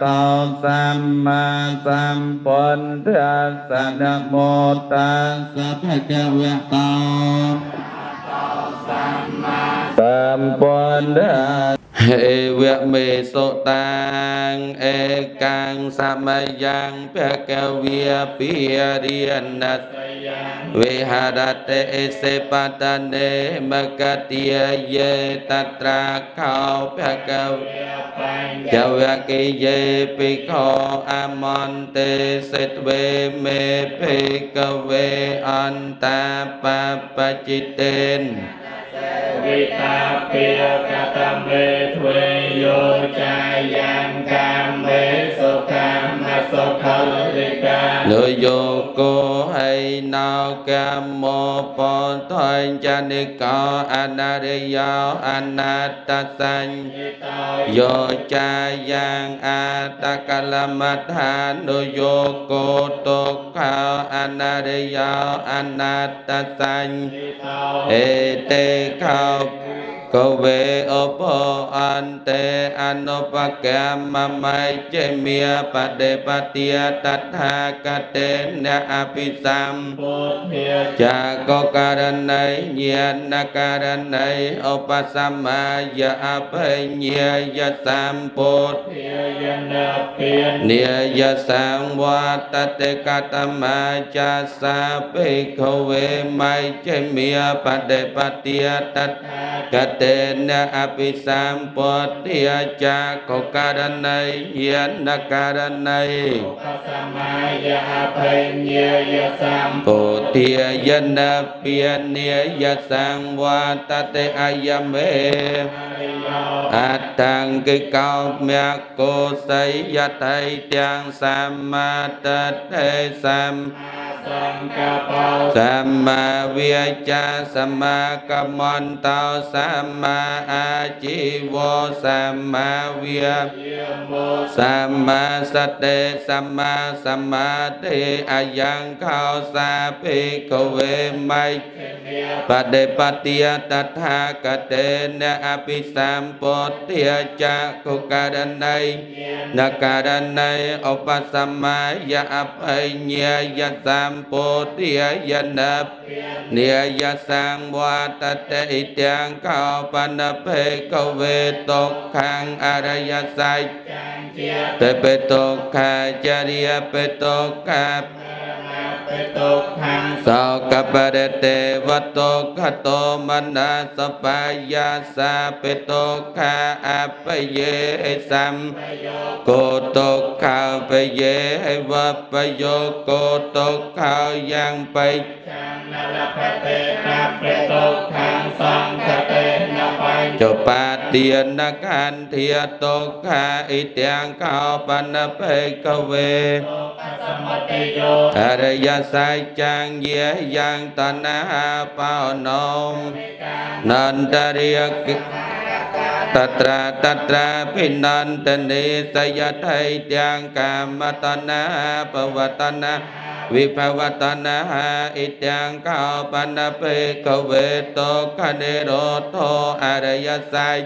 tao sam ma sam pon tha sa na mô ta sa pa ca we tao sam ma sam pon tha ហតោសម្មាសម្ពុទ្ធស្សនមោតស្សៈភគវតោសម្ពុទ្ធហេវមេសុតាងអេកាំងសមយ៉ាងភគវាពិរិយណតវិហារតេសេបតនេមកតិយេតត្រាកោភគវវកិយេភិក្ខោអមន្តេសេតវេមេភិក្ខវេអន្តាបបจิต តេនវិតាពាកតមេទ្វេយោចាយ៉ាងកាមេសុខាមសុខរិកាលយោគោហៃណោកម្មបត័យចនិកោអនារិយោអនាតសញ្ញយោចាយ៉ាងអតកលមថានុយោគោទុក្ខអនារិយោអនាតសញ្ញអេតេខោកវេអបអន្តេអនុបកម្មមៃចេមាបដិបតិយតថាកតេនអភិ សម្ពុទ្ធាចាកករណីញាណករណីឧបសម្មាយអបញ្ញាយសម្ពុទ្ធាយនភិនិយសង្វតតេកតមចាសាភិក្ខវេមៃចេមាបដិបតិយតថាកតេនអភិសម្ពុទ្ធាចាកករណីញាណករណីឧបសម្មាយអបញ្ញាយសម្ពុទ្ធាយនពានិយសង្វតតេអយមេអតង្កិកោមៈកោសយយតៃទាំងសម្មាតតេសម្មាសង្កបោសម្មាវាចាសម្មាកម្មន្តោសម្មាអាជីវោសម្មាវាសម្មាសតិសម្មាសមា ធិអាយ៉ាងខោសាភិក្ខវេមៃបដិបតិយតថាកតេនអភិសម្ពុទ្ធាចគុករណីនករណីឧបសម្មាយអបញ្ញាយសម្ពុទ្ធាយននិយសង្វតតេទាំ ងកោបនពេកវេតុក្ខាងអរិយស័យតេបេតុក្ខាចរិយបេតុក្ខាទុក្ខំសោកបរតេវតុក្ខតោមនាសបាយាសាពេតុក្ខាអបយេសម្កោតុក្ខាបយេវបយោកោតុក្ខាយ៉ាងបិច្ឆនលភតេតាពេតុក្ខាសង្ឃតេនបញ្ចបាទានកានធាតុក្ខាអិទាំងកោបនបេកវេសមតិយោអរិយសច្ចังយាយ៉ាងតណ្ហាបោណោមនន្តរិយតត្រាតត្រាភិនន្តនេសយថៃទាំងកាមតនាបវតនាវិភវតនាអិទាំងកោបណ្ណពេកវេតោកនិរោធោអរិយសច្ច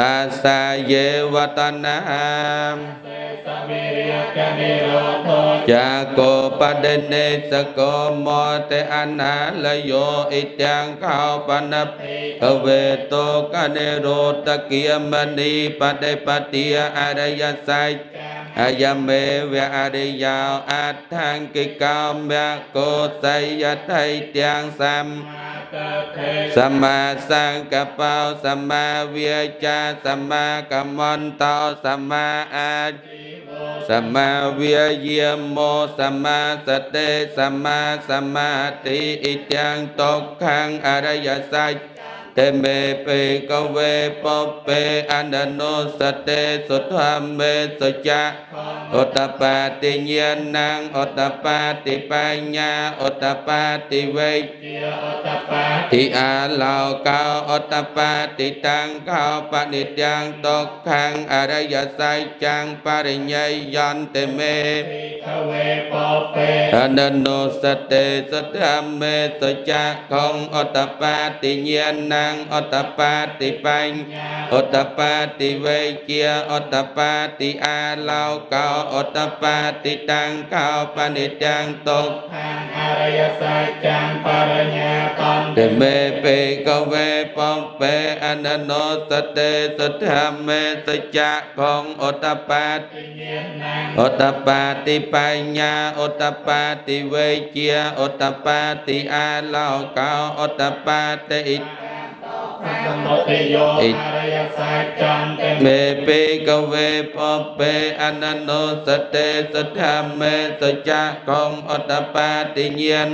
តាសាយេវតនាចាកោបដិនេសកោមតេអនាលយោអិទាំងកោបណភវេតោកនិរោតគិយមនីបដិបតិអរិយសច្ចអយមេវៈអរិយោអដ្ឋង្គិកោមៈកោ សយតៃទាំងសម្សម្មាសង្កបោសម្មាវាចាសម្មាកម្មន្តោសម្មាអាសម្មាវាយាមោសម្មាសតិសម្មាសមាធិអ៊ីទាំងតុក្ខាងអរិយសច្ច tê mê pê câu vê bó pê an đàn nô sa tê pa tê nhiên năng ô ta pa nha ô ta pa tê a lao cao ô ta pa cao pa ni tăng tốt khang a sai chang pa rê nhây yon tê mê an đàn nô sa tê sốt hoa mê không ô ta nhiên năng ญญายันเตเม ภิกขเวปเป อนันโนสเตสตธรรมเมสจักของอตตปาติเยนังอตตปาติปัญญาอตตปาติเวเกียอตตปาติอาลาวกาอตตปาติตังกาปนิจจังตก ทางอริยสัจจังปริญญาตัน เตเมเปกเวปอมเปอนันโนสเตสธรรมเมสจักของอตตปาติ ติเยนัง อตตปาติปัญญาอตตปาติเวเจียอตตปาติอาลาวกาอตตปาติอิ สมุติโย อิមេពេកវេបពេអនន្តោសតេសទ្ធមេសច្ចៈកំអតបាតិញ្ញាន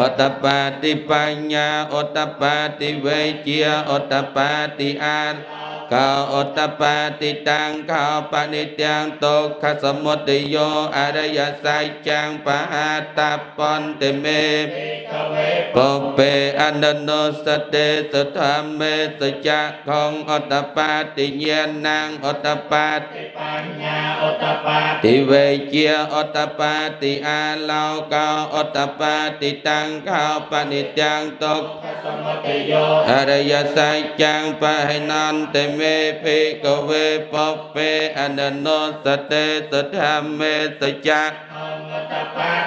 អតបាតិបញ្ញាអតបាតិវេជាអតបាតិអាន កោអតបាតិតាំងកោបនិទាំងទុក្ខសមុទយោអរិយសច្ចังបហាតពន្តមេបបេអនុនោសតេសធម្មេសច្ចៈខងអតបាតិញ្ញាណាងអតបាតិបញ្ញាអតបាតិវេជាអតបាតិអាឡោកោអតបាតិតាំងកោបនិទាំងទុក្ខសមុទយោអរិយសច្ចังបហិនន្តមេមេភិកវេបបេអននោសតេសទ្ធមេសច្ចៈ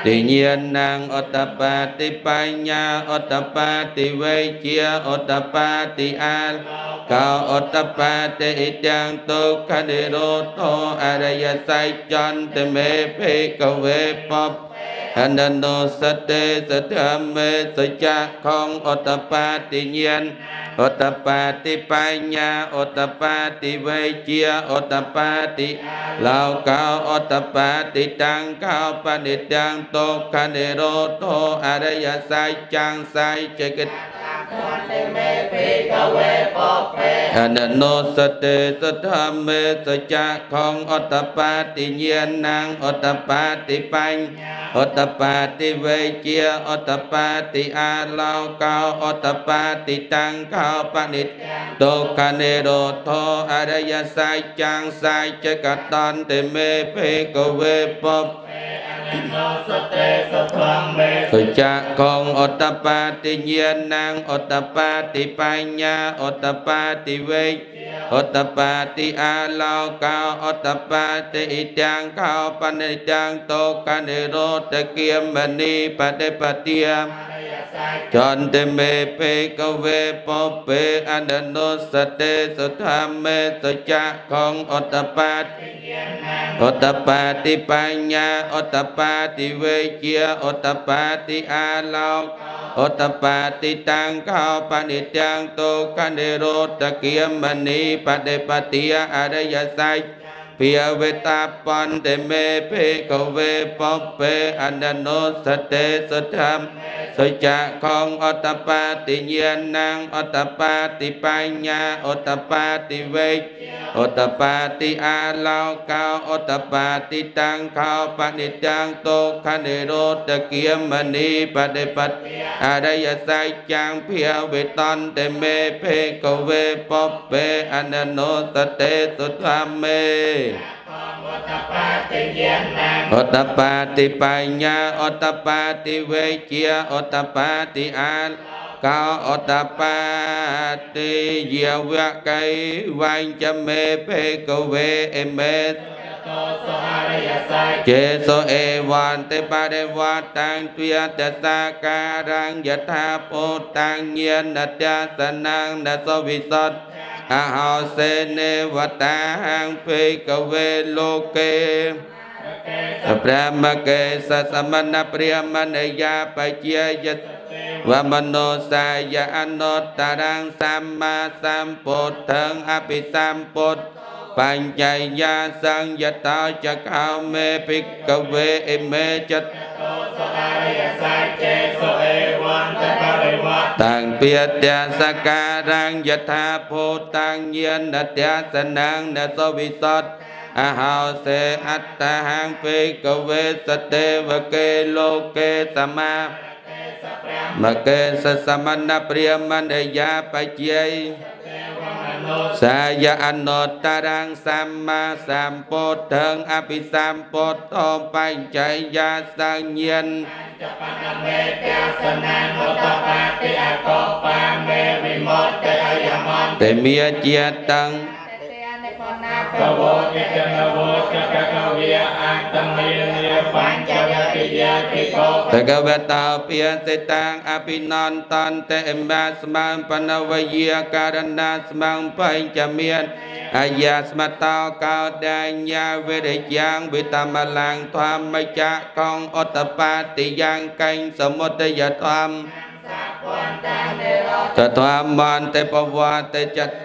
តិញានាងអតបាតិបញ្ញាអតបាតិវេជាអតបាតិអាលកោអតបាតិអិទាំងទុក្ខនិរោធោអរិយសច្ចន្តិមេភិកវេបបេ อันโนสเตสเตเมสจจะของอตปาติเยนอตปาติปัญญาอตปาติเวเจียอตปาติเล่าเก้าอตปาติตังเก้าปนิตังโตคันเนโรโตอริยสัจจังสัจเจกิต អននោសតិសទ្ធមេសច្ចៈខងអត្តបាតិញាណាងអត្តបាតិបញ្ញអត្តបាតិវេជាអត្តបាតិអាឡោកោអត្តបាតិតាំងកោបនិតតោកានេរោធោអរិយសច្ចังសច្ចកតន្តមេភេកវេបពសច្ចៈកងអត្តបាតិញាណាងអอตปาติปัญญาอตปาติเวอตปาติอาลาวกาอตปาติอิจังขาปันอิจังโตกันิโรตะเกียมบันีปะเนปเตียม จจนเตเมเปกเวปเปอันดโนสเตสุธรรมเมสจักของอตตปาติติเยนังอตตปาติปัญญาอตตปาติเวเจียอตตปาติอาลาวอตตปาติตังข้าวปนิจังโตกันเดโรตะเกียมมณีปเดปติยอริยสัจ เพียเวตาปันเตเมเพกเวปเปอันโนสเตสธรรมสจักของอตตปาติเยนังอตตปาติปัญญาอตตปาติเวกอตตปาติอาลาวกาอตตปาติตังข้าวปนิจจังโตคะเนโรตะเกียมมณีปเดปัตอริยสัจจังเพียเวตันเตเมเพกเวปปเปอนันโนสเตสธรรมเมองอตตปาติเยนัง อตตปาติปัญญาอตตปาติเวเจียอตตปาติอาลกาอตตปาติเยวะไกวัญจ เมเพกเวเอเมส โตสหอริยสัจ เจโสเอวันเตปะเดวัตตังตุยตสาการังยถาโพตังเยนัจจสนังนัสวิสัตอาหาเสเนวตังเพกเวโลเก สัพระมะเกสัสมณปริยมณยาปเจยตวมโนสายะอนุตตรังสัมมา បញ្ចៃយាសង្យតោចកោមេភិក្ខវេអិមេចិត្តសហារិយសច្ចេសុអេវន្តបរិវត្តតាំងពីទាសការังយថាភូតាំងយានទាសនាំងនសវិសតអហោសេអត្តហੰពេកវេសទេវកេលោកេសមាមកេសសមណព្រាមណយាបច្ច័យ សាយអនុត្តរងសម្មាសម្ពុទ្ធងអភិសម្ពុទ្ធោបញ្ចយាសញ្ញានចបនមេតាសនានុតបាតិអកោបាមេវិមុតតិអយមន្តទេមាជាតੰកវោតិកនវោចកក វិអត្តមេនិបញ្ចវតិយាតិកោតកវតោពិសិតាំងអភិនន្តន្តេមាស្មាំបណវយាករណាស្មាំបញ្ចមានអាយាស្មតោកោដញ្ញាវិរិយ៉ាងវិតមលាំងធម្មចៈកងអតបាតិយ៉ាងកេញសមុទយធម្មតធម្មន្តេបវតេចិត្ត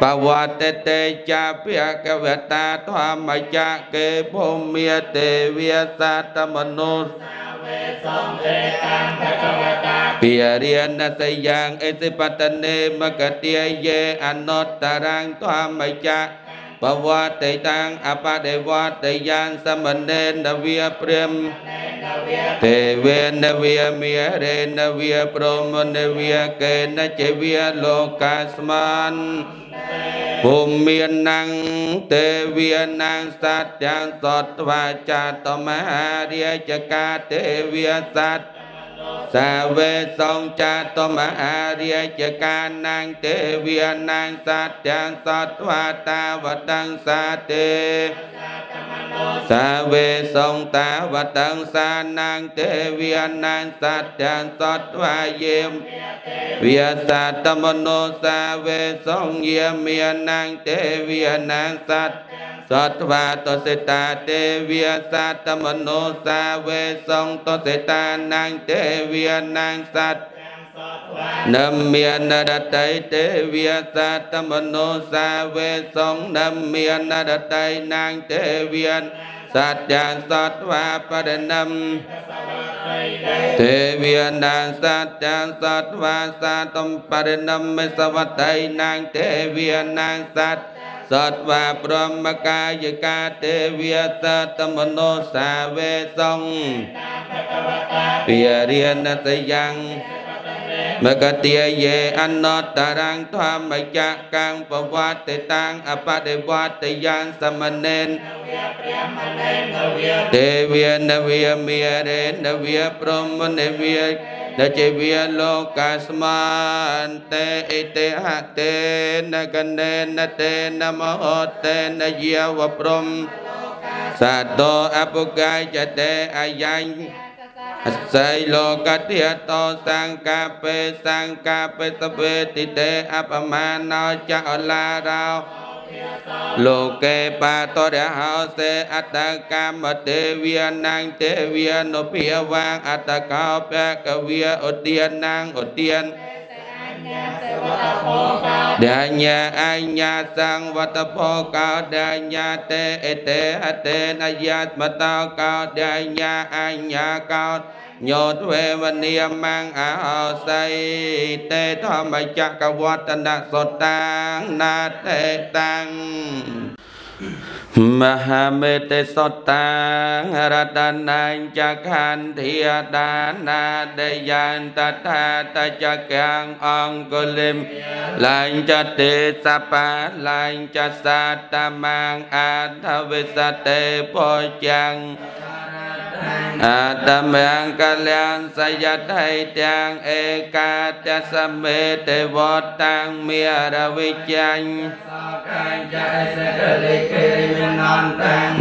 បវតតេចាភិកវតាធម្មចកេភូមិទេវិសតមនុស្សពីរិយនសយ៉ាងអេសិបតនេមកតិយេអនុត្តរាងធម្មចកបវតេតាំងអបដេវតេយានសមនេនវិព្រាមទេវេនវិមិរេនវិព្រមនវិកេនជវិលោកស្មាន ពុំមានណងទេវានាងសត្យទាំងសតវាចាតមហារាជកាទេវាសត្យ សាវេសង្ចាតមហារាជកានាងទេវានាងសត្យទាំងសតវាតាវតੰសាទេសាវេសង្តាវតੰសានាងទេវានាងសត្យទាំងសតវាយេមវាសតមនោសាវេសង្យាមាននាងទេវានាងសត្យ សត្វាតសេតាទេវាសតមនោសាវេសង្តសេតានាងទេវានាងសត្យនមានរតីទេវាសតមនោសាវេសង្នមានរតីនាងទេវាសត្យាសត្វាបរិណមទេវានាងសត្យាសត្វាសាតំបរិណមសវតៃនាងទេវានាងសត្យ សត្វាព្រមកាយកាទេវាសតមនោសាវេសង្ឃពីរិយនតយ៉ាងមកតិយេអនតរាងធម្មចកាំងបវតិតាំងអបដិវតយ៉ាងសមនេនទេវានវាមេរេនវាព្រមនិវា នចេវាលោកស្មានតេអិទេហតេនកណេនតេនមហតេនយាវព្រមសតោអពុកាយចតេអាយ៉ាញ់អស័យលោកតិតោសង្កាបេសង្កាបេតបេតិតេអបមាណោចអឡារោ លោកេបាតរហោសេអត្តកម្មទេវានាងទេវានុភាវាងអត្តកោពកវាឧទាននាងឧទានដាញ្ញាអញ្ញាសង្វតភោកោដាញ្ញាតេអតេអតេនយាតមតោកោដាញ្ញាអញ្ញាកោ ញោតវេវនាមង្អោស័យតេធម្មចក្រវត្តនសតាងណាតេតាំងមហាមេតេសតាងរតនាញចក្ខន្ធាដានាដយានតថាតចកាងអង្គលិមឡាញចទេសបាឡាញចសាតមាងអាថវិសតេពោចាំង អតមង្កលំសយតៃទាំងឯកាតសមេទេវតាំងមេរវិញ្ញ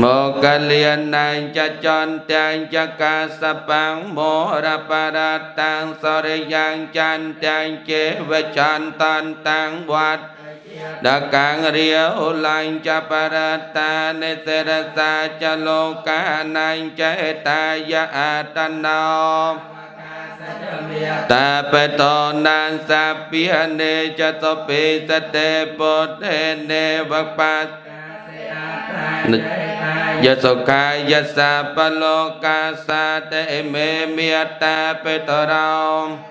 មកលៀនណៃចចន្ទាំងចកាសបាំងមរបរតាំងសរិយ៉ាងចន្ទាំងជេវចន្តានតាំងវត្ត ដកាងរាឧលៃចបរតានិសរសាចលោកាណៃចេតាយអតណោតាបតនានសាភិនេចតពេសតេពុទ្ធេនេវបាសយសុកាយសាបលោកាសាតេមេមេតាបតរោកាន់គនថ្វាយទ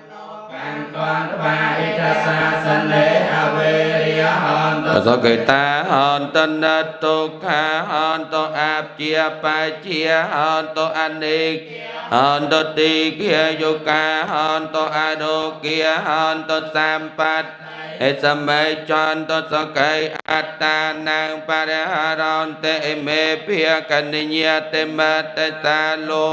សាសនេអវេរិយអន្តសកេតាអន្តនតុខាអន្តអបជាបជាអន្តអនិកអន្តតិគាយុកាអន្តអរុគាអន្តសម្បត្តិអេសមេចន្តសកៃអត្តានាងបរិហរន្តេមេភិយកនិញ្ញាតិមតតាលោ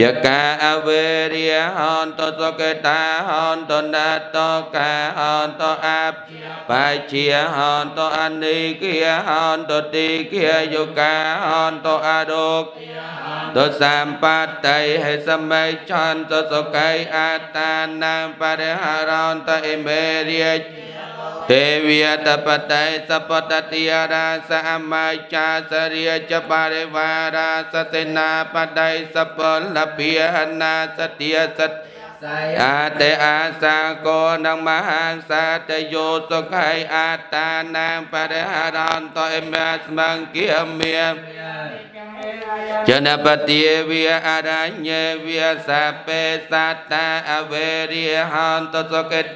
យកាអវេរិយហន្តសកេតាហន្តនតកាហន្តអបបជាហន្តអនិគាហន្តតិគាយុកាហន្តអរុគទសម្បត្តិហេសមេចន្តសកៃអត្តានាបរិហរន្តអិមេរិយ ទេវិតបតៃសពតតិយរាសអមចាសរិយចបរិវារាសតិណាបតៃសពលភិអនាសតិយសត អាតេអាសាកោនមហាសាតយោសុខៃអត្តានាបរិហរន្តអិមាស្មង្គាមាចនបតិវិអរញ្ញវិសពេសតាអវេរិហន្តសុកិត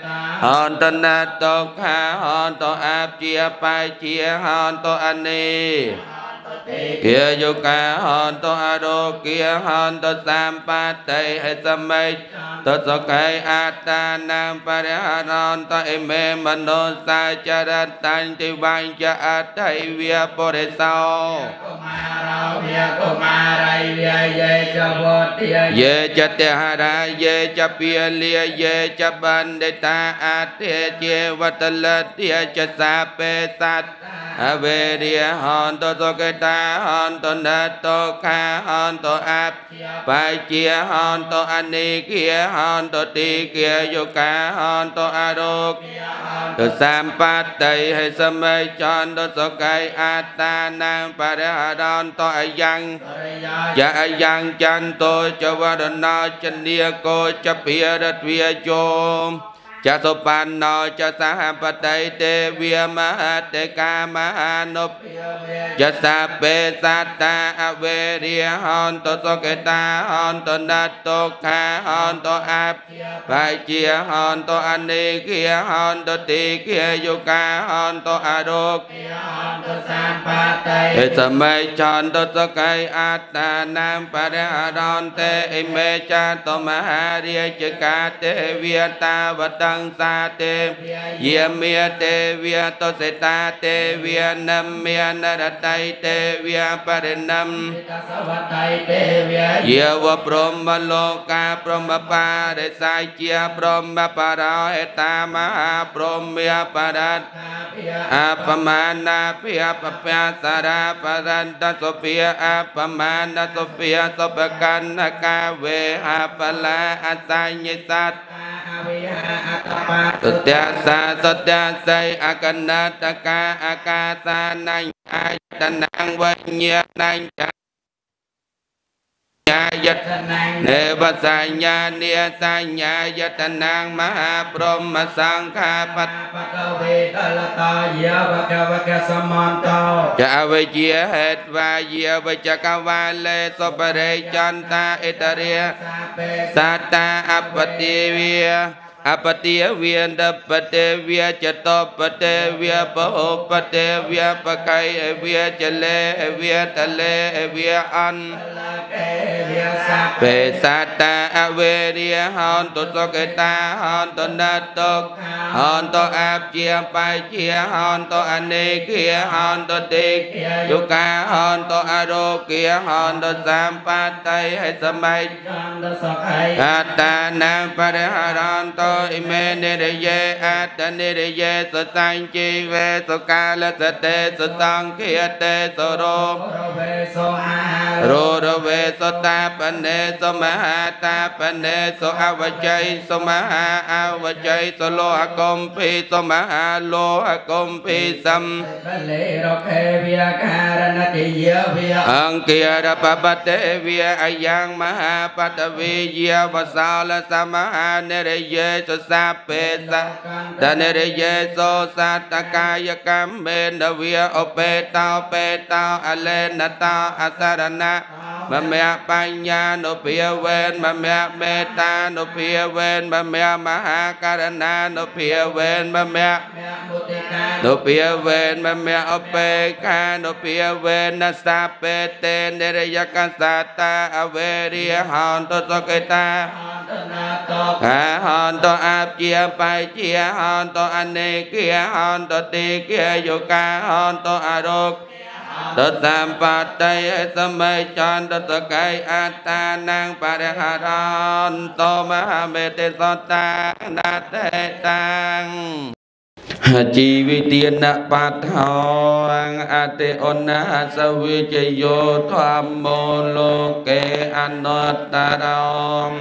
ហន្តនតោខាហន្តអជាបាយជាហន្តអនេ គាយុកាហន្តអរោគាហន្តសម្បត្តិហេសមិចតសកៃអត្តានាបរិហរន្តអិមេមនោសាចរតញ្តិវញ្ចអត្តៃវាបរិសោកុមារោវាកុមារៃវាយេចវតិយេចតហរាយេចពាលាយេចបណ្ឌិតាអតិជាវតលតិចសាពេសតអវេរិយហន្តសកតាហន្តនតោខាហន្តអបបាយជាហន្តអនិគាហន្តតិគាយុកាហន្តអរុគទសម្បត្តិហេសមេចន្តសកៃអត្តានាបរិហរន្តអយ៉ាងយៈយ៉ាងចន្ទោចវរណោចនីកោចភិរទ្វាជោម ចសុបណ្ណោចសហបតីទេវាមហតេកាមហានុយសាពេសតាអវេរិយហន្តសកេតាហន្តនតោខាហន្តអបបាយជាហន្តអនេគាហន្តតិគាយុកាហន្តអរុគហន្តសម្បត្តិហេសមេចន្តសកៃអត្តានាមបរិហរន្តេអិមេចតមហារាជកាទេវិតាវតង្សាទេយាមេទេវិតសេតាទេវិនមេនរតៃទេវិបរិណមតសវតៃទេវាយាវព្រមលោកាព្រមបារិសាជាព្រមបរោហេតាមហាព្រមមេបរតថាភិយអបមានាភិអបព្យាសារាបរន្តសុភិអបមានសុភិសុបកណ្ណកាវេអបលាអសញ្ញសត្អវិហាអតបាទុត្យាសាទុត្យាស័យអកណតកាអកាសានញ្ញអាយតនា ងវិញ្ញាណញ្ញញាយតតនាងនេវសញ្ញានិសញ្ញាយតនាងមហាព្រហ្មសង្ឃាបតបកវេតលតយាវកវកសមន្តោចអវិជាហេតវាយាវិចកវាលេសុបរិចន្តាអិតរិយសាពេសតាអបតិវិ អបតិវិន្តបតិវិចតបតិវិបហោបតិវិបកៃវិចលេវិតលេវិអនលកេវាសាបេសតាអវេរិយហន្តសកេតាហន្តនតកហន្តអបជាបាយជាហន្តអនេគាហន្តតិយុកាហន្តអរោគាហន្តសម្បត្តិហេសមិចចន្ទសខៃអត្តានាបរិហរន្តោអិមេនិរយេអត្តនិរយេសតញ្ជីវេសុកាលសតេសតង្គាតេសរោរវេសោអាហាររោរវេសតាបនេសមហាតាបនេសុអវជ័យសមហាអវជ័យសលោអកំពីសមហាលោអកំពីសំបលេរខេវាការណតិយាវាអង្គារបបតេវិអយ៉ាងមហាបតវិយាវសោលសមហានិរយេសសាពេសៈតនិរយេសោសតកាយកម្មមេនវិអបេតោបេតោអលេនតោអសរណៈមមៈបញ្ញានុភាវេនមមៈមេត្តានុភាវេនមមៈមហាករណានុភាវេនមមៈមមុតិកនុភាវេនមមៈអបេកានុភាវេនសាបេតេនិរយកសតាអវេរិយហន្តសកេតាខាហន្តអជាបៃជាហន្តអនេគាហន្តទេគាយោកាហន្តអរោ គតសម្បត្តិសម័យចន្ទតកៃអត្តានាងបរិហរន្តមហាមេតិសតានតេតាំង ជីវិទានបដ្ឋោអង្អតិអនាសវិជយោធម្មោលោកេអនត្តរម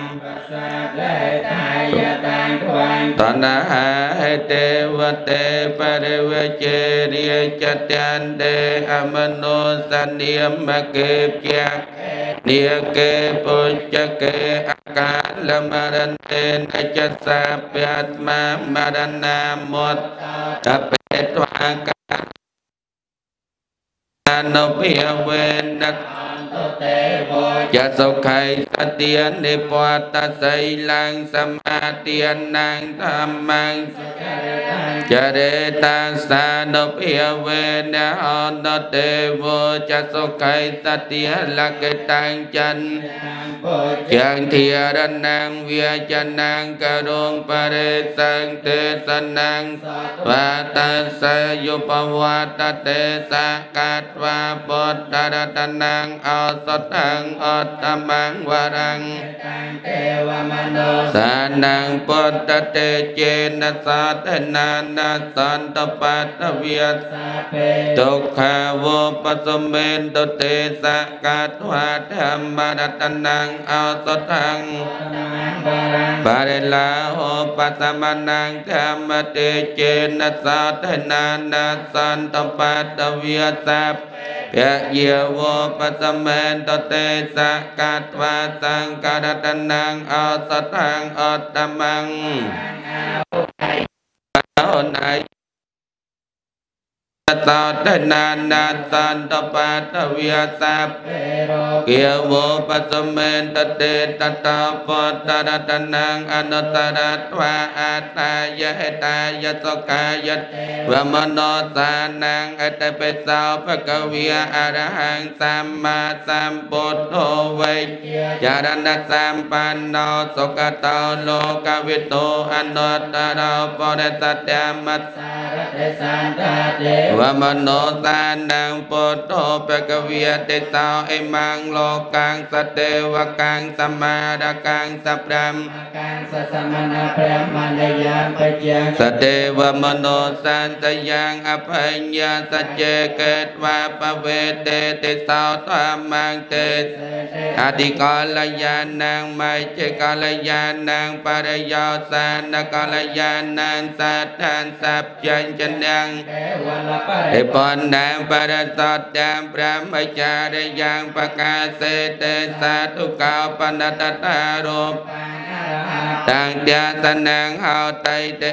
សាកេតាយតាំខ្វាំងតណ្ហាហេទេវតេបរិវជេរិយចតន្ទេអមនោសនិមកេព្យនិកេពុច្ចកេអ Kalamadanen Achasapiatma Madanamot Tapetwa Kalanopia Venak កាលមរន្តេនចសាព្យាត្មាមរណាមុតតបេត្វាកាអនុភិវេនតទេវយសុខៃសទានិពតសីលੰសមាទានੰធម្មੰចរេតាសានុភិវេនអនតទេវចសុខៃសទាលកតាំងចន្ទយ៉ាងធារណੰវាចនੰករងបរិសੰទេសនੰវតសយុបវតទេសកាតវាបុត្តរតនੰអសតੰអត្តមੰវរੰទេវមនោសានੰពុទ្ធតេចេនសតនានសន្តបតវិយសាពេទុក្ខាវោបសមេនតទេសកាតវាធម្មរតនੰអសតੰបរិលាហោបសមណੰធម្មតេចេនសតនានសន្តបតវិយសា ភៈយាវបសមេនតទេសកាតវាសង្ករតនੰអសតੰអត្តមੰអោណៃ តតនានាសន្តបតវិយសាគាវោបសមេនតតេតតពតរតនាងអនុតរតវាអតាយហេតាយសកាយតវមនោសានាងអតបេសោភកវិយអរហង្គសម្មាសម្ពុទ្ធោវេចរណសម្បណ្ណោសុគតោលោកវិតោអនុតរោបរិសត្យមត្សារតិសន្តទេវមនោតានាងពុទ្ធោបកវាទេតោអេមាំងលោកាងសទេវកាងសមារកាងសប្រាំកាងសសមណព្រះមនយាបជាសទេវមនោសន្តយ៉ាងអភញ្ញាសច្ចេកេតវាបវេទេទេតោធម្មងទេអតិកលយានាងមជ្ឈកលយានាងបរិយោសានកលយានាងសតានសັບចញ្ញញ្ញងទេវលបរិបណ្ណាបរតតតាមព្រមចារិយ៉ាងបកាសេទេសាទុកោបណតតារូបតាំងតាសនាងហោតៃតេ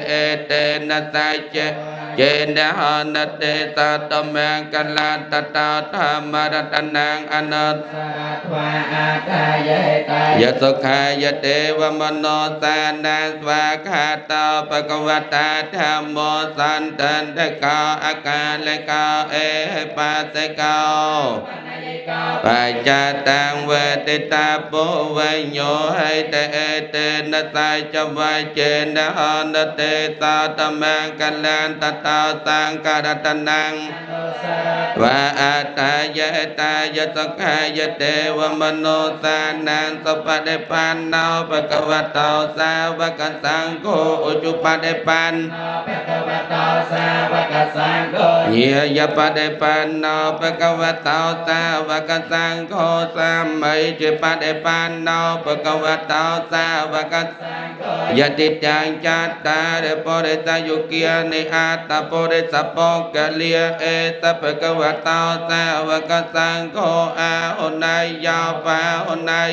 តេនសច្ចេចេនហនតេតតមង្គលតតធម្មរតនាងអនុតសាធ្វាអាកាយេតាយសុខាយទេវមនោសានាស្វាខាតោបកវតាធម្មោសន្តន្តកោអកាលកោអេបតិកោបច្ចតាំងវេតិតាពុវញ្ញោហេតេតេនតាចវចេនហនតេតតមង្គលានតតោសង្ករតនាងវៈអតាយតាយសកាយទេវមនោសានាងសុបដិបណ្ណោបកវតោសាវកសង្ឃោឧជបដិបណ្ណោបកវតោសាវកសង្ឃោញាយបដិបណ្ណោបកវតោសាវកសង្ឃោសាមិជបដិបណ្ណោបកវតោសាវកសង្ឃោយតិតាំចតារពរិតយុគានិអតពុរិសពកលាអេតបកវតោសាវកសង្ឃោអាហុណៃយោបាហុណៃ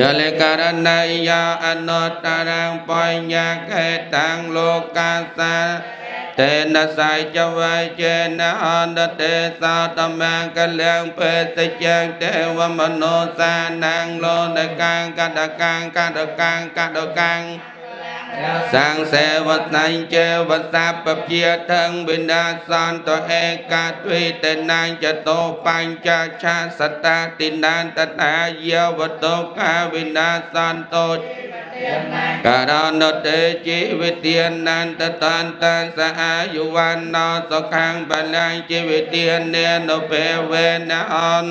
យលេករណៃយោអនុត្តរងបញ្ញកេតាំងលោកាសាតេនសៃចវៃចេនអន្តទេសោតមង្គលំបេតជាងទេវមនោសានាងលោនកាំងកតកាំងកតកាំងកតកាំង សាងសេវតញ្ញចេវសាពជាថងវិណាសន្តឯកាទ្វេតនាញចតោបញ្ចាឆាសតាតិណានតតាយាវតោកាវិណាសន្តោការណតេជីវិទានានតតានតាសអាយុវណ្ណសុខាំបលាញជីវិទានេនពេវេនអន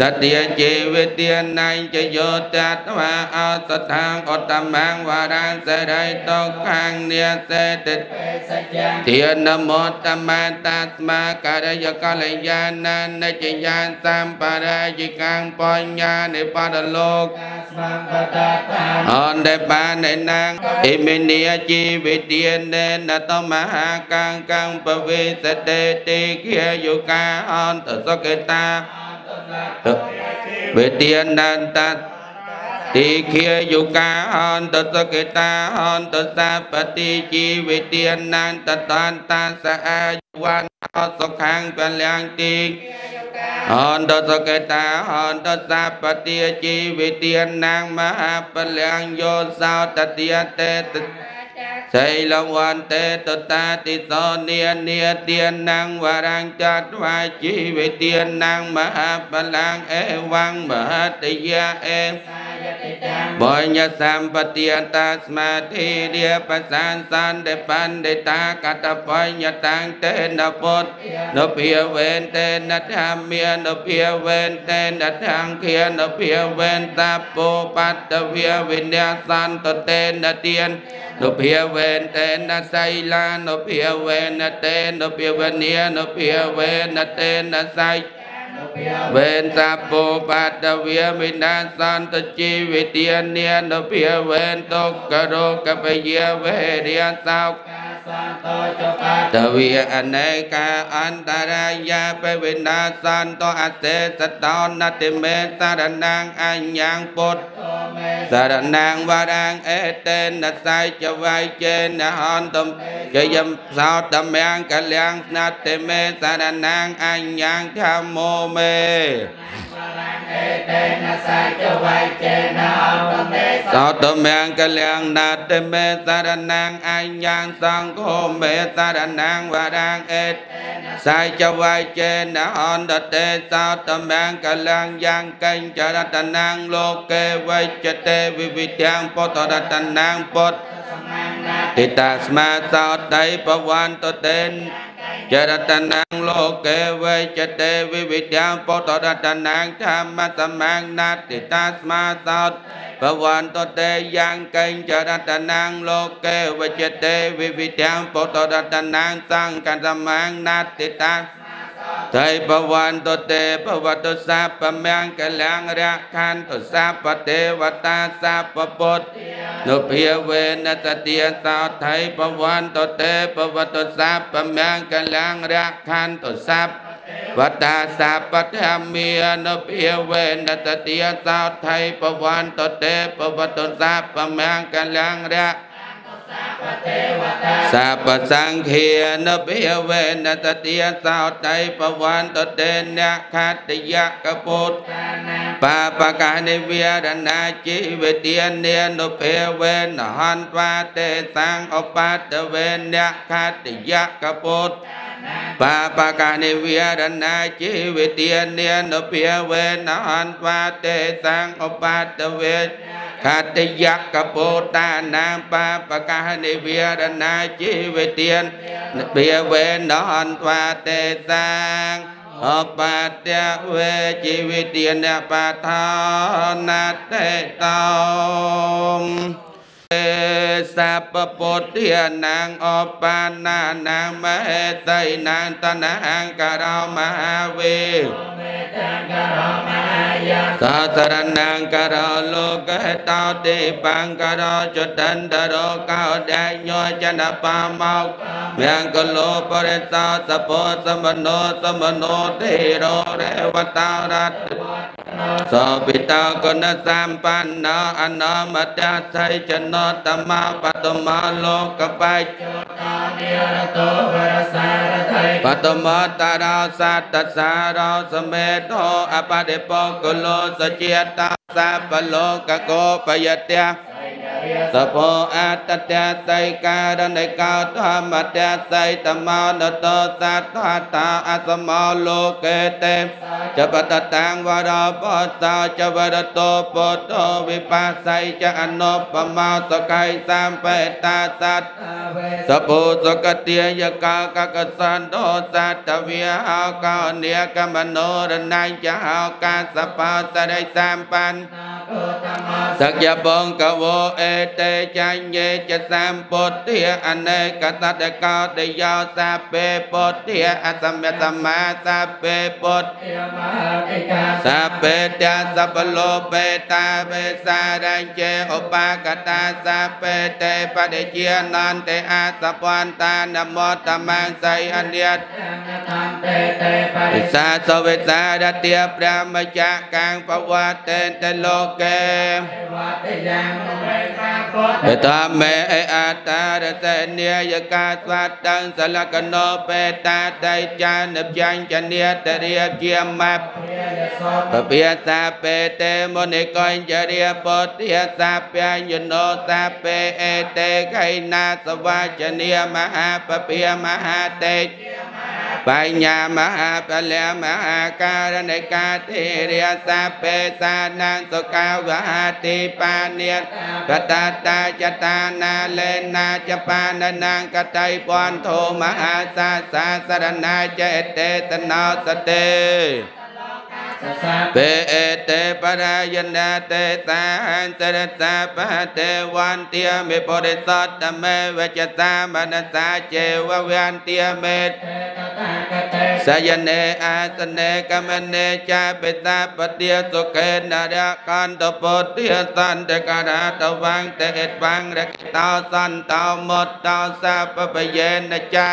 សត្យជីវិទានាញចយោតតវាអសថាងអតមាងវារានសរិតោខាងនាសេតទានមោតមតាស្មាករយកលយានានិចយានសម្បរាយិកាំបញ្ញានិបដលោកអនដេបានឯណាងអ៊ីមេនីជីវិទានេនតមហាកាំកាំពវេសតេតិគាយុកាអន្តសុកេតាវេទានន្តត ទីគាយុកាអន្តសកេតាអន្តសាបតិជីវិទានានតតានតាសអាយវណ្ណសុខាំងពលំទីអន្តសកេតាអន្តសាបតិជីវិទានាងមហាពលំយោសោតតិយតេតសីលវន្តេតតាតិសោនានាទាននាងវរាំងចតវាជីវិទានាងមហាពលំអេវងមហតយាអេ បញ្ញសម្បទាតាស្មាធិរាបសានសន្តិបណ្ឌិតាកតបញ្ញតាំងតេនពុទ្ធនុភាវេនតេនធម្មានុភាវេនតេនធង្ឃានុភាវេនតាពោបត្តវិវិញ្ញាសន្តតេនទាននុភាវេនតេនសៃលានុភា វេនតេនុភាវនីនុភាវេនតេនសៃវេនតាពោបតវិមិណាសន្តជីវិទានានុភាវេនតុករោកបយាវេរិយសោក តវិអនេកាអន្តរាយាបវិណាសន្តអសេសតោនតិមេសារណាងអញ្ញងពុទ្ធសារណាងវរាងអេតេនសៃចវៃចេនហន្តមជយមសោតមៀងកលៀងស្នតិមេសារណាងអញ្ញងធម្មោមេ សោតមៀងកលៀងណាតិមេសារណាងអញ្ញងសង្ឃោមេសារណាងវរាងអេតសៃចវៃចេនអន្តតេសោតមៀងកលៀងយ៉ាងកញ្ចរតនាងលោកេវៃចតេវិវិទាំងពុទ្ធរតនាងពុទ្ធតិតាស្មាសោតៃបវន្តតេន ចរតនាងលោកេវេចតេវិវិទាំងពុទ្ធរតនាងធម្មសមាងណាតិតាស្មាសោតបវន្តតេយ៉ាងកេញចរតនាងលោកេវចតេវិវិទាំងពុទ្ធរតនាងសង្កសមាងណាតិតា តៃបវន្តទេបវតសាបមង្គលាំងរខន្តសាបទេវតាសាបពុទ្ធនុភាវេនតតិសោថៃបវន្តទេបវតសាបមង្គលាំងរខន្តសាបវតាសាបធម្មានុភាវេនតតិសោថៃបវន្តទេបវតសាបមង្គលាំងរខ សាបសង្ឃានភិវេនតតិសោតៃបវន្តតេនខតយកពុទ្ធបាបកានិវិរណាជីវិទានេនុភិវេនហន្វាតេសង្ឃឧបតវេនខតយកពុទ្ធ បាបកានិវិរណាជីវិទានេនុភិវេនហន្វាតេសង្ឃឧបតវេនខតយកពោតានាមបាបកានិវិរណាជីវិទានភិវេនហន្វាតេសាងអបតៈវេជីវិទានបថានតេតោ សាពពុទ្ធានាងអបាណានាងមហេតៃនាងតនហង្ការោមហាវេសាសរណាងការោលោកេតោទេបង្ការោចតន្តរោកោដៃញោចនបាមកមង្គលោបរិសោសពោសមនោសមនោទេរោរេវតារតសពិតាគុណសម្បណ្ណអនុមតស័យចណតមបតមលោកបច្ចបតមតរោសតសារោសមេតោអបដិបកុលោសជាតាសាបលោកកោបយត្យា សពោអតតៈសៃការណិកោធម្មតៈសៃតមោនតោសត្ថាតាអសមោលោកេតេចបតតាំងវរបតោចវរតោពុទ្ធវិបាស័យចអនុបមោសកៃសម្បេតាសត្សពុសកតិយកកកសន្តោសតវិហោកោនិកម្មណោរណៃចហោកាសបោសរិសម្បានសក្យបងកវោអេតេចញ្ញេចសម្ពុទ្ធាអនេកតតកោតយោសាពេពុទ្ធាអសមតមាសាពេពុទ្ធសាពេតៈសពលោបេតាបេសារញ្ជេឧបាកតាសាពេតេបដិជានន្តេអសពន្តានមោតមង្សៃអនិយតិសាសវេសារតិព្រះមជ្ជកាងបវតេតលោកេបេតមេអតារតេនិយកាស្វាតੰសលកណោបេតាតៃចានញ្ញចនិយតរិយជាមបពពាសាពេតេមុនិកញ្ចរិយពុទ្ធិសាបញ្ញនោសាពេអេតេកៃណាសវាចនីមហាពពាមហាតេ បញ្ញាមហាពលៈមហាការណិកាទេរិយសាពេសានាងសុកាវហតិបានិតកតតាចតានាលេណាចបាននាងកតៃពន្ធោមហាសាសាសរណាចេតេតណោសតេ ពេអេតេបរាយនាតេតាអន្តរតាបតេវន្ទាមេបរិសតមេវចតាមនសាចេវវន្ទាមេតសយនេអាសនេកមនេចាបេតាបតិសុកេនរៈកន្តពុទ្ធិសន្តការតវង្តេតវង្រកតោសន្តោមតតោសាពបយេនចា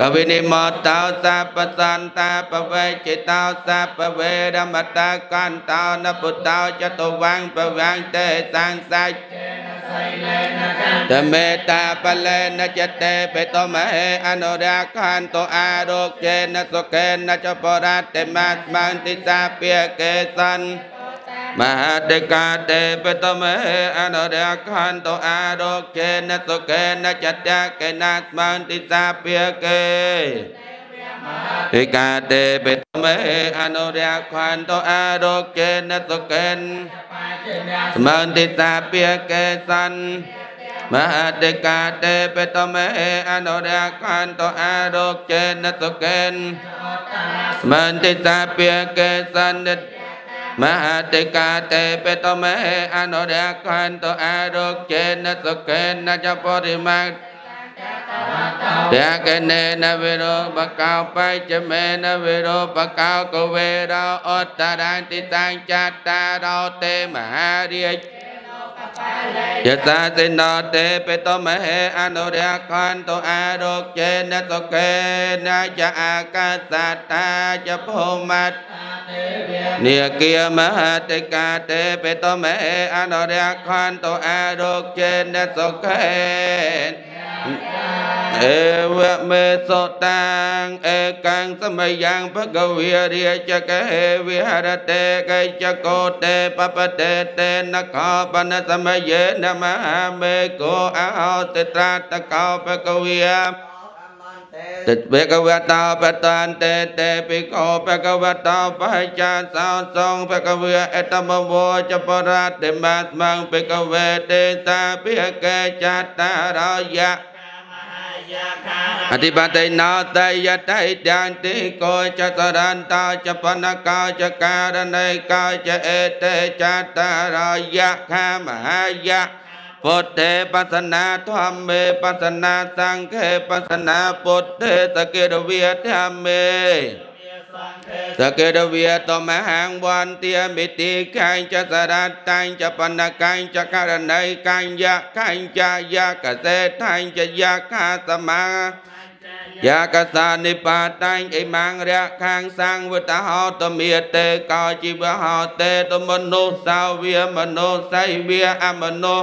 កវិនិមតោសាពសន្តាបវេចិតោសាពវេរមតាកន្តោនពុតោចតុវាំងបវាំងតេសាំងសាច់តមេតាបលេនចតេបេតមហេអនុរាកានតោអារោជេនសុកេនចបរតេមាស្មន្តិសាពាកេសន្ទមហតកាតេបតមេអនុរខន្តោអារោកេនសុកេនចតកេណាស្មន្តិសាពាកេទេកាតេបតមេអនុរខន្តោអារោកេនសុកេនស្មន្តិសាពាកេសន្មហតកាតេបតមេអនុរខន្តោអារោកេនសុកេនស្មន្តិសាពាកេសន្តិ មហតិកាតេបេតមេអនុរកន្តអារោជេនសុកេនចបរិមាតេកេនេនវិរោបកោបច្ចមេនវិរោបកោកវេរោអត្តរន្តិតាំងចតារោទេមហារាជ យតាសិណោទេបេតមហេអនុរកន្តអារោជេនសុកេនចអាកាសតាចភូមតនិគាមហតិកាទេបេតមេអនុរខន្តោអារោជេនសុខេអេវមេសតាងអេកាំងសមយ៉ាងភគវិរិយចកេវិហរតេកៃចកោតេបបតេតេនខោបនសមយេនមហាមេកោអហោតត្រាតកោភគវិយតិបេកវតោបតានតេតេពិកោបេកវតោបហចាសោសងបេកវេអតមវោចបរតេមាស្មងបេកវេទេតាពិកេចតារយៈ អតិបតេណោតយតៃទាំងទីកោចតរន្តោចបនកោចការណេកោចអេតេចតារយៈខាមហាយៈពុទ្ធេបសនាធម្មេបសនាសង្ឃេបសនាពុទ្ធេសកិរវិធម្មេសកិរវិតមហាងវន្ទាមិតិកាញ់ចសរតាញ់ចបណ្ណកាញ់ចករណីកាញ់យៈកាញ់ចាយកសេថាញ់ចយកាសមា យាកសានិបាតាញ់អិមាងរៈខាងសាងវតហោតមេតេកោជីវហោតេតមនោសាវាមនោសៃវាអមនោ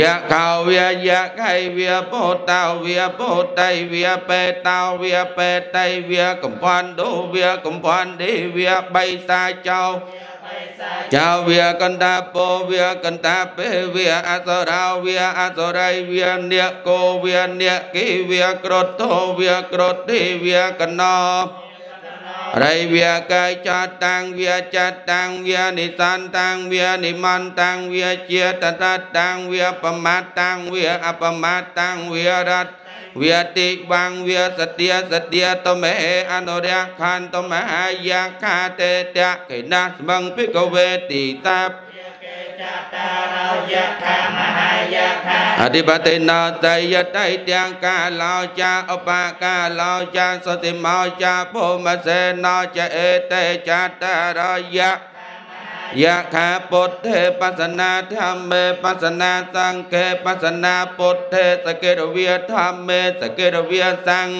យៈកោវាយៈកៃវាពោតោវាពោតៃវាបេតោវាបេតៃវាកំផាន់ដូវាកំផាន់ឌីវាបៃសាចោ ចៅវាកន្តាពោវាកន្តាពេវាអសរាវាអសរៃវានិកោវានិគិវាក្រតោវាក្រតិវាកណោរៃវាកាយចតាំងវាចតាំងវានិសន្តាំងវានិមន្តាំងវាជាតតតាំងវាបមតតាំងវាអបមតតាំងវារត វាតិបាំងវាសត្យាសត្យាតមេអនុរៈខន្តមហាយាខាតេតៈកេណាស្មងភិក្ខវេទីតាបអធិបតិណោតយតៃទាំងកាឡោចាឧបកាឡោចាសតិមោចាភូមសេណោចអេតេចតរយៈ យៈខាពុទ្ធេបស្សនាធម្មេបស្សនាសង្ឃេបស្សនាពុទ្ធេសកេរវាធម្មេសកេរវាសង្ឃ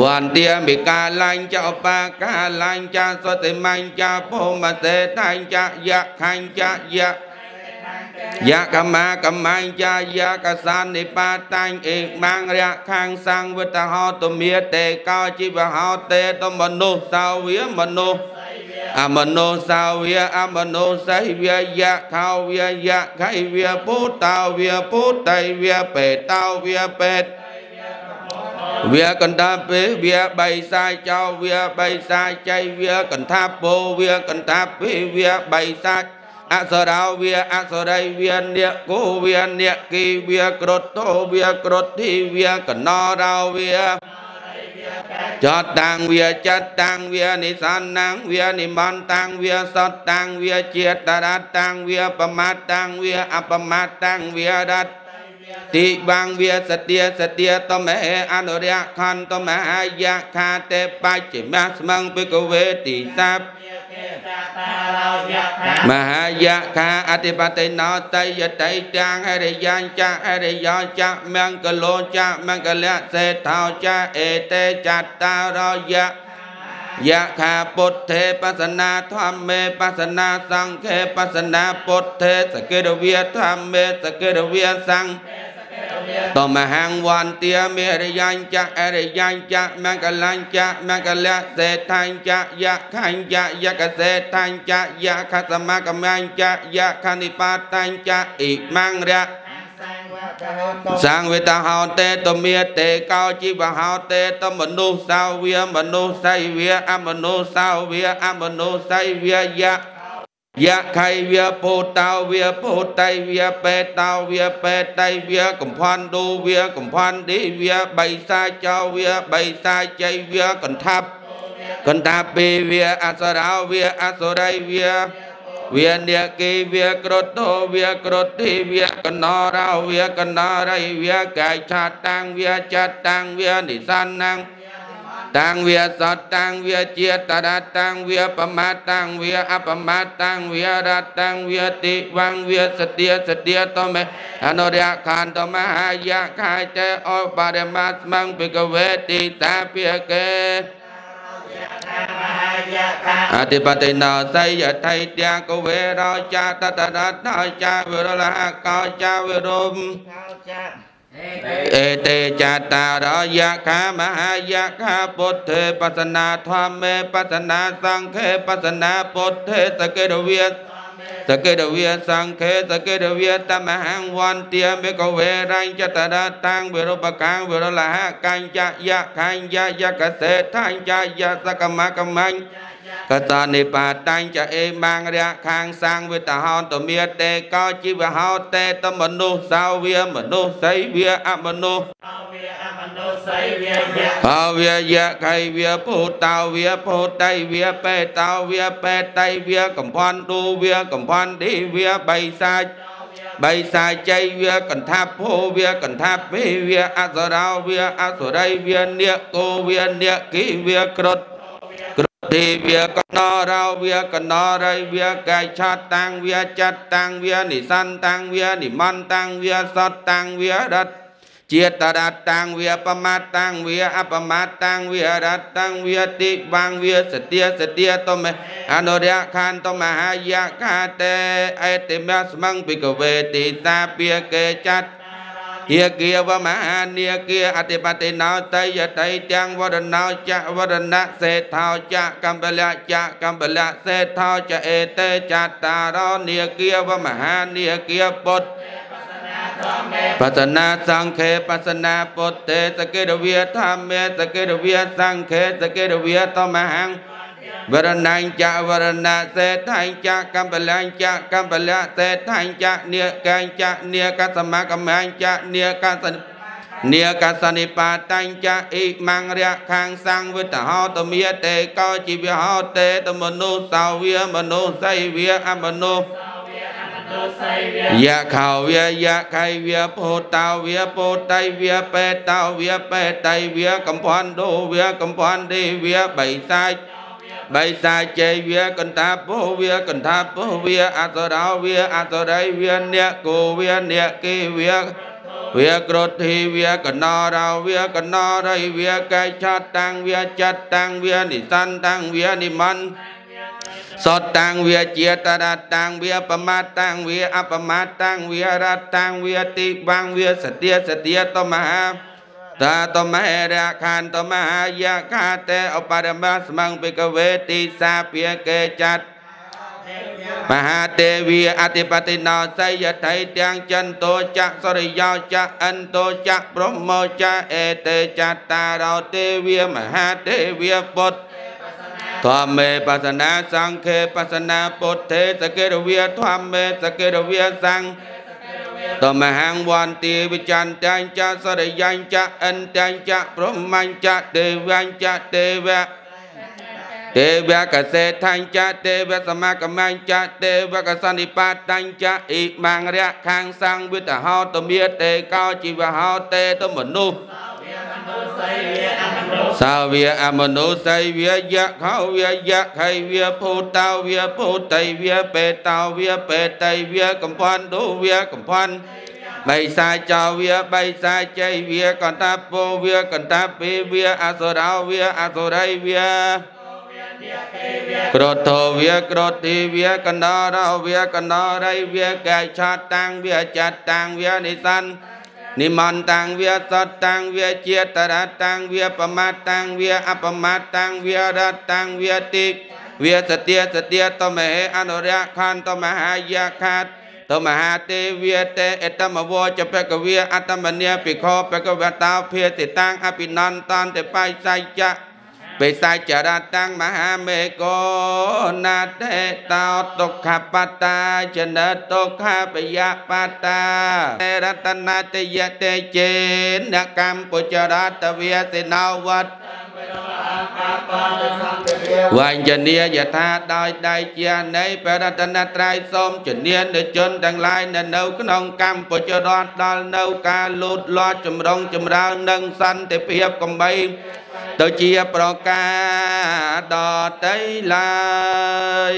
វន្ទាមិកាលាញ់ចឧបាកាលាញ់ចាសតិមញ្ចាភូមសេតាញ់ចាយៈខាញ់ចាយៈយៈកមាកម្មញ្ចាយៈកសានិបាតាញ់អេមាំងរៈខាងសង្ឃវតហោតមេតេកោជីវហោតេតមនុស្សសាវាមនុស្ស អមនោសាវាអមនោសៃវាយៈខោវាយៈខៃវាពុតោវាពុតៃវាបេតោវាបេតវាកណ្ដាពេវាបៃសាយចោវាបៃសាយចៃវាកណ្ថាពោវាកណ្ថាពេវាបៃសាយអសរោវាអសរៃវានិកោវានិគីវាក្រតោវាក្រតិវាកណរោវា ចតតាំងវាចិត្តតាំងវានិសន្នាងវានិមន្តតាំងវាសតតាំងវាជាតិរតតាំងវាបមតតាំងវាអបមតតាំងវារតទីបាំងវាសទាសទាតមេអនុរៈខន្តមហាយៈខាតេបច្ចិមាស្មងភិក្ខវេទីសាប មហាយៈខាអតិបតិណោតយតៃទាំងអរិយាញ្ចអរិយោចមង្គលោចមង្គលៈសេថោចអេតេចតារយៈយៈខាពុទ្ធេបសនាធម្មេបសនាសង្ឃេបសនាពុទ្ធេសកិរវាធម្មេសកិរវាសង្ឃ តមហង្វន្ទាមេរិយញ្ចអរិយញ្ចមង្គលញ្ចមង្គលៈសេដ្ឋញ្ចយៈខញ្ចយៈកសេដ្ឋញ្ចយៈខសមកម្មញ្ចយៈខនិបាតញ្ចអ៊ិមង្រៈសង្វេតហោតេតមេតេកោជីវហោតេតមនុស្សសាវាមនុស្សសៃវាអមនុស្សសាវាអមនុស្សសៃវាយៈ យៈខៃវាពោតោវាពោតៃវាបេតោវាបេតៃវាកំផាន់ដូវាកំផាន់ឌីវាបៃសាចោវាបៃសាចៃវាកន្ថាប់កន្តាពេវាអសរោវាអសរៃវាវានិគិវាក្រតោវាក្រតិវាកណរោវាកណរៃវាកាយឆាតាំងវាចតាំងវានិសន្នាំង តាំងវាសតតាំងវាជាតរតាំងវាបមាតាំងវាអបមាតាំងវារតាំងវាតិវាំងវាសទាសទាតមេអនុរៈខានតមហាយៈខាយតេអបរមស្មងភិក្ខវេតិតាភិកេអតិបតិណោស័យថៃទាំងកវេរោចាតតរតោចាវិរលហកោចាវិរុម អេតេចតារយៈខាមហាយៈខាពុទ្ធេបសនាធម្មេបសនាសង្ឃេបសនាពុទ្ធេសកេរវិយសកេរវិយសង្ឃេសកេរវិយតមហង្វន្ទាមេកវេរញ្ចតរតាំងវិរុបកាំងវិរលហកញ្ចយៈខញ្ញយៈកសេថាញ្ចយៈសកមកម្មញ្ញ កតនិបាតាញ់ចអេមាងរៈខាងសាងវិតហោតមេតេកោជីវហោតេតមនុស្សសាវាមនុស្សសៃវាអមនុស្សអវាយៈកៃវាពុតោវាពុតៃវាបេតោវាបេតៃវាកំផាន់ទូវាកំផាន់ឌីវាបៃសាច់បៃសាចៃវាកន្ថាភោវាកន្ថាពេវាអសរោវាអសុរៃវានិកោវានិគិវាក្រត ទេវាកណរោវាកណរៃវាកាយឆាតាំងវាចតតាំងវានិសន្តាំងវានិមន្តតាំងវាសតតាំងវារតជាតិរតតាំងវាបមតតាំងវាអបមតតាំងវារតតាំងវាតិបាំងវាសទាសទាតមេអនុរៈខានតមហាយៈកាតេអេតិមស្មងភិក្ខវេតិតាពាកេចត យាគាវមហានាគាអតិបតិណោតយតៃទាំងវរណោចវរណៈសេថោចកម្បលៈចកម្បលៈសេថោចអេតេចតារោនាគាវមហានាគាពុទ្ធបតនាសង្ឃេបសនាពុទ្ធេសកិរវិធម្មេសកិរវិសង្ឃេសកិរវិតមហង្វរណញ្ចវរណៈសេថញ្ចកម្បលញ្ចកម្បលៈសេថញ្ចនិកញ្ចនិកសមកម្មញ្ចនិកសនិកសនិបាតញ្ចអ៊ីមង្រៈខាងសង្វិតហោតមេតេកោជីវហោតេតមនុស្សសាវាមនុស្សសៃវាអមនុស្សយៈខោវាយៈខៃវាពោតោវាពោតៃវាបេតោវាបេតៃវាកំផាន់ដូវាកំផាន់ទេវាបៃសាច់ បៃសាជ័យវាកន្តាពោវាកន្តាពោវាអសរោវាអសរិយវាអ្នកគោវាអ្នកគីវាវាក្រតធីវាកណរោវាកណរិយវាកៃឆតតាំងវាចតតាំងវានិសន្តាំងវានិមន្តសតតាំងវាជាតរតាំងវាបមាតាំងវាអបមាតាំងវារតាំងវាទីបាំងវាសទាសទាតមហា តាតមហេរខានតមហាយខាតេអបរមស្មੰភិកវេទីសាភិកេចតមហាទេវីអធិបតិណោសយថៃទាំងចន្ទោចៈសរិយោចៈអន្តោចៈព្រហ្មោចៈអេតេចតារោទេវីមហាទេវីពុទ្ធធម្មេបសនាសង្ឃេបសនាពុទ្ធេសកិរវិធម្មេសកិរវិសង្ឃ តមហង្វន្តិវិចន្តាញ់ចសរិយញ្ចអន្តញ្ចព្រហ្មញ្ចទេវញ្ចទេវៈទេវកសេថញ្ចទេវសមាកម្មញ្ចទេវកសនិបាតញ្ចអ៊ីមង្រៈខាងសង្វិតហោតមេតេកោជីវហោតេតមនុស្ស សាវាអមនោសៃវាយៈខោវាយៈខៃវាភូតោវាភូតៃវាបេតោវាបេតៃវាកំផាន់ដូវាកំផាន់បៃសាចោវាបៃសាចៃវាកន្តាពោវាកន្តាពេវាអសុរោវាអសុរៃវាក្រតោវាក្រតិវាកណ្ដោរោវាកណ្ដោរៃវាកាយឆាតតាំងវាចាត់តាំងវានិសន្ន និមន្តតាំងវាសតតាំងវាជាតរតាំងវាបមាតាំងវាអបមាតាំងវារតាំងវាតិវាសទាសទាតមហេអនុរៈខន្តមហាយាខាតតមហាទេវាតេអតមវចបកវាអតមនីភិក្ខុបកវតាភិតិតាំងអភិនន្តន្តបៃសៃចៈ បេសាចរតាំងមហាមេកោណាតេតោទុក្ខបតាចនទុក្ខបយបតារតនតយតេចេនកម្មពុចរតវាសិណោវត្ត វញ្ញនីយថាដោយដៃជានៃបរតនត្រ័យសូមជំនាញនៅជនទាំងឡាយនៅនៅក្នុងកម្មពុចរតដល់នៅការលូតលាស់ចម្រុងចម្រើននិងសន្តិភាពកំបីទៅជាប្រការដតីឡើយ